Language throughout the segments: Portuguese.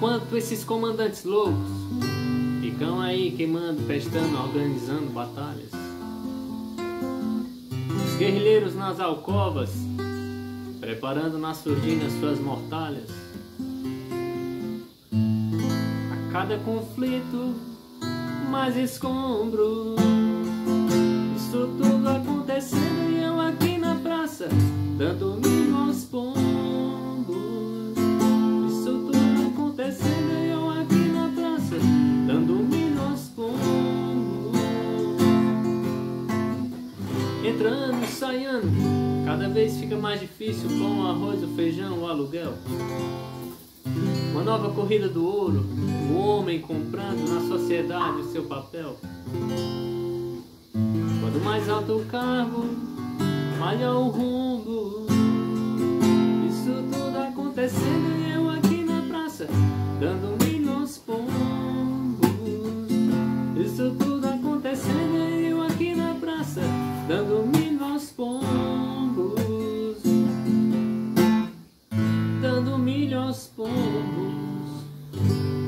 Enquanto esses comandantes loucos ficam aí queimando, festando, organizando batalhas. Os guerrilheiros nas alcovas, preparando na surdina suas mortalhas. A cada conflito, mais escombros. Isso tudo acontecendo e eu aqui na praça, dando milho aos pombos. Entrando, saindo, cada vez fica mais difícil pão, o arroz, o feijão, o aluguel. Uma nova corrida do ouro, o homem comprando na sociedade o seu papel. Quanto mais alto o cargo, maior o rumbo. Praça, dando milho aos pombos. Dando milho aos pombos,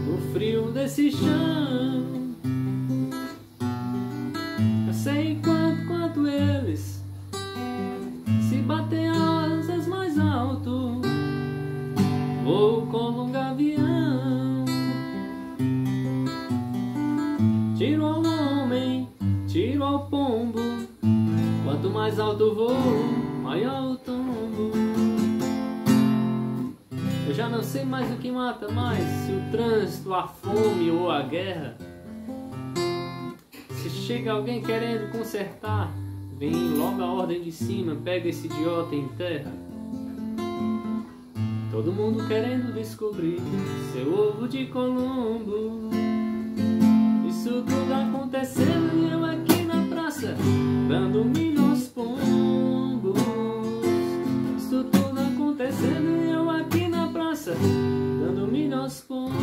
no frio desse chão. Eu sei quanto, quanto eles se batem asas mais alto. Vou como um gavião. Tiro ao homem, tiro ao pombo. Quanto mais alto o voo, maior o tombo. Eu já não sei mais o que mata mais, se o trânsito, a fome ou a guerra. Se chega alguém querendo consertar, vem logo a ordem de cima, pega esse idiota em terra. Todo mundo querendo descobrir seu ovo de Colombo. Isso tudo acontecendo school.